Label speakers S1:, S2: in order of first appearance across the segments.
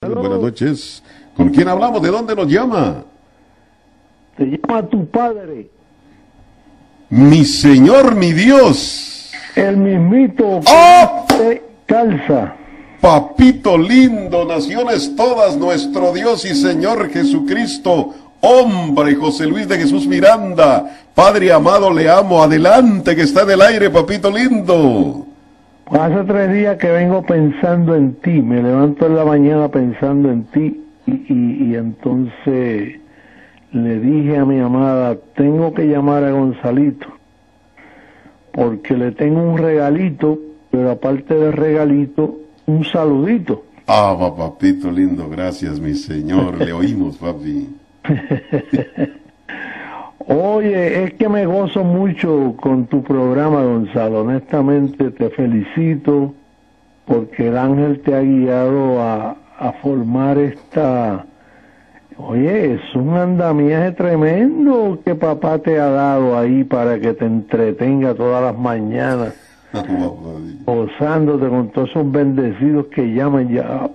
S1: Buenas noches. ¿Con quién hablamos? ¿De dónde nos llama?
S2: Te llama tu padre,
S1: Mi Señor, mi Dios.
S2: el mismito
S1: ¡Oh!
S2: te calza.
S1: Papito lindo, naciones todas, nuestro Dios y Señor Jesucristo, hombre José Luis de Jesús Miranda, Padre amado, le amo, adelante que está en el aire, papito lindo.
S2: Hace tres días que vengo pensando en ti, me levanto en la mañana pensando en ti y, y- y entonces le dije a mi amada, tengo que llamar a Gonzalito porque le tengo un regalito, pero aparte del regalito, un saludito.
S1: Ah, papito lindo, gracias mi Señor, le oímos, papi.
S2: Oye, es que me gozo mucho con tu programa, Gonzalo. Honestamente te felicito porque el ángel te ha guiado a, a formar esta... Oye, es un andamiaje tremendo que papá te ha dado ahí para que te entretenga todas las mañanas, gozándote con todos esos bendecidos que llaman ya.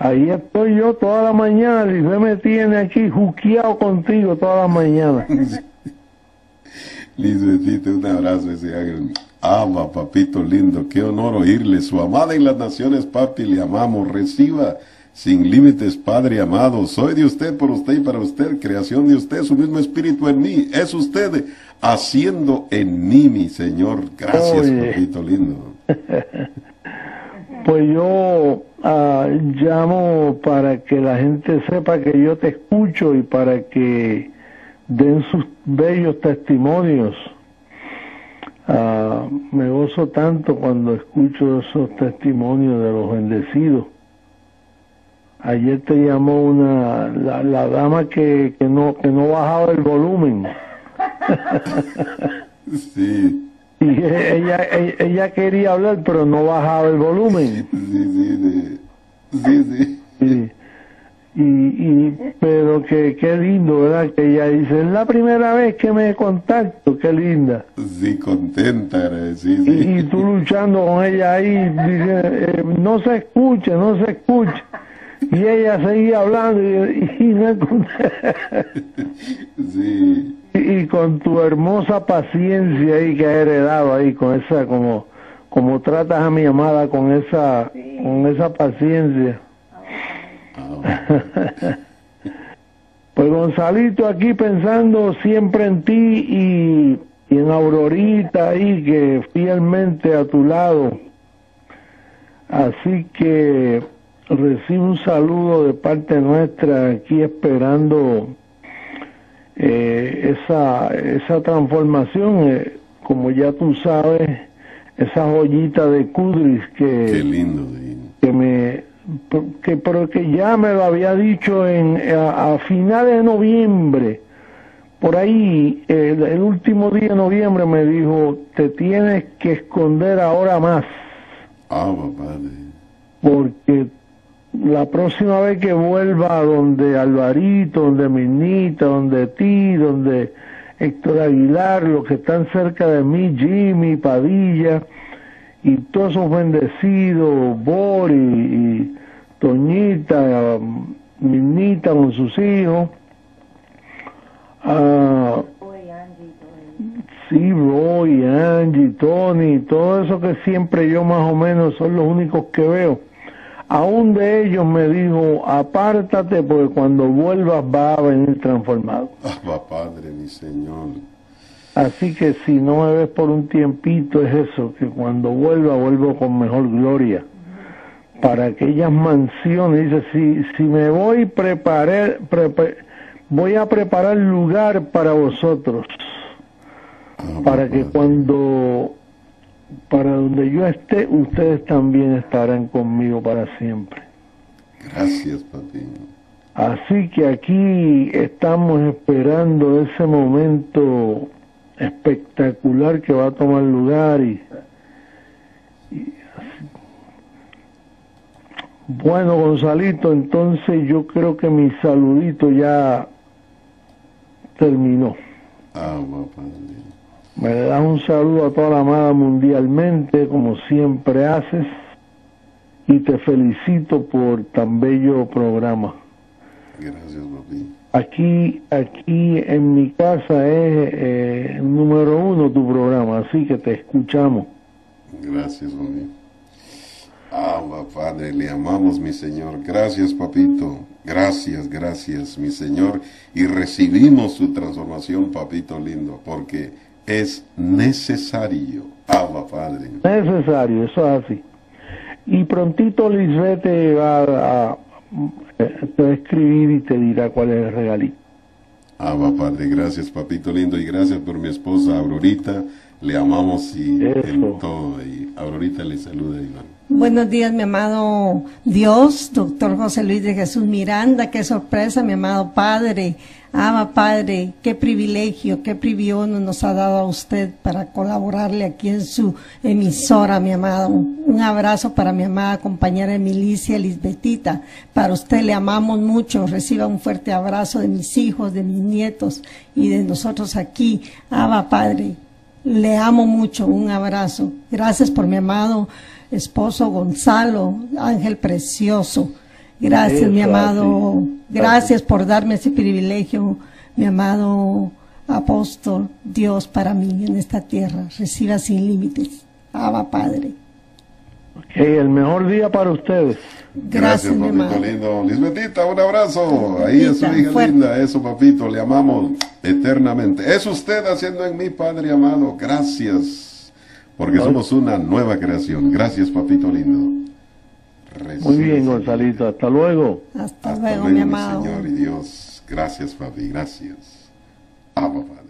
S2: Ahí estoy yo toda la mañana y me tiene aquí juqueado contigo toda la mañana.
S1: Lisbethita, un abrazo ese ángel. Ama, papito lindo, qué honor oírle. Su amada en las naciones, papi, le amamos. Reciba sin límites, Padre amado. Soy de usted, por usted y para usted. Creación de usted, su mismo espíritu en mí. Es usted haciendo en mí, mi Señor. Gracias,
S2: Oye.
S1: papito lindo.
S2: Pues yo ah, llamo para que la gente sepa que yo te escucho y para que den sus bellos testimonios. Ah, me gozo tanto cuando escucho esos testimonios de los bendecidos. Ayer te llamó una la, la dama que, que no que no bajaba el volumen
S1: Sí,
S2: y ella, ella ella quería hablar pero no bajaba el volumen.
S1: sí, sí, sí. Sí.
S2: Y, y, pero que qué lindo, ¿verdad? Que ella dice, es la primera vez que me contacto, qué linda.
S1: Sí, contenta, sí,
S2: Y, y tú luchando con ella ahí, dice, eh, no se escuche, no se escuche. Y ella seguía hablando y, y no escucha.
S1: Sí.
S2: Y, con tu hermosa paciencia ahí que has heredado ahí, con esa, como, como tratas a mi amada con esa, con esa paciencia. Pues Gonzalito aquí pensando siempre en ti y, y en Aurorita ahí que fielmente a tu lado. Así que recibe un saludo de parte nuestra aquí esperando eh, esa, esa transformación, eh, como ya tú sabes, esa joyita de Kudris que
S1: qué lindo,
S2: que me que pero que ya me lo había dicho en a, a finales de noviembre. Por ahí el, el último día de noviembre me dijo te tienes que esconder ahora más
S1: Ah, padre.
S2: porque la próxima vez que vuelva donde Alvarito, donde Minita, donde ti, donde Héctor Aguilar, los que están cerca de mí, Jimmy, Padilla, y todos esos bendecidos, Bori y Toñita, Minita con sus hijos, ah, Sí, Roy, Angie, Tony, todo eso que siempre yo más o menos son los únicos que veo. Aún de ellos me dijo, apártate porque cuando vuelvas va a venir transformado.
S1: Ah, Padre, mi Señor.
S2: Así que si no me ves por un tiempito es eso, que cuando vuelva vuelvo con mejor gloria. Para aquellas mansiones, dice, si, si me voy, preparé, prepa- voy a preparar lugar para vosotros.
S1: Ah,
S2: para que cuando para donde yo esté ustedes también estarán conmigo para siempre
S1: Gracias, papi.
S2: así que aquí estamos esperando ese momento espectacular que va a tomar lugar y, y así. bueno Gonzalito entonces yo creo que mi saludito ya terminó
S1: Ah.
S2: Me le das un saludo a toda la amada mundialmente, como siempre haces. y te felicito por tan bello programa.
S1: Gracias, papi.
S2: Aquí, aquí en mi casa es eh, número uno tu programa, así que te escuchamos.
S1: Gracias, papi. Abba, Padre, le amamos, mi Señor. Gracias, papito. Gracias, gracias, mi Señor. Y recibimos su transformación, papito lindo, porque es necesario. Abba, Padre.
S2: Necesario, eso es así. Y prontito Lisbeth te va a, te va a escribir y te dirá cuál es el regalito.
S1: Abba, Padre, gracias, papito lindo. Y gracias por mi esposa Aurorita. Le amamos y en todo. Y Aurorita le saluda, Iván.
S3: Buenos días, mi amado Dios, doctor José Luis de Jesús Miranda. Qué sorpresa, mi amado Padre. Ama, Padre, qué privilegio, qué privilegio nos ha dado a usted para colaborarle aquí en su emisora, mi amado. Un abrazo para mi amada compañera Emilicia Lisbetita. Para usted le amamos mucho. Reciba un fuerte abrazo de mis hijos, de mis nietos y de nosotros aquí. Ama, Padre. Le amo mucho. Un abrazo. Gracias por mi amado esposo Gonzalo, ángel precioso. Gracias, mi amado. Gracias por darme ese privilegio, mi amado apóstol, Dios para mí en esta tierra. Reciba sin límites. Abba, Padre.
S2: el mejor día para ustedes.
S1: Gracias, papito lindo. Lisbetita, un abrazo. Ahí es su hija linda. Eso, papito, le amamos eternamente. Es usted haciendo en mí, Padre amado. Gracias porque somos una nueva creación. Gracias, papito lindo.
S2: Muy bien, Gonzalito. Hasta luego.
S3: Hasta, luego, mi amado.
S1: Señor y Dios. Gracias, papi. Gracias. Ah, Padre.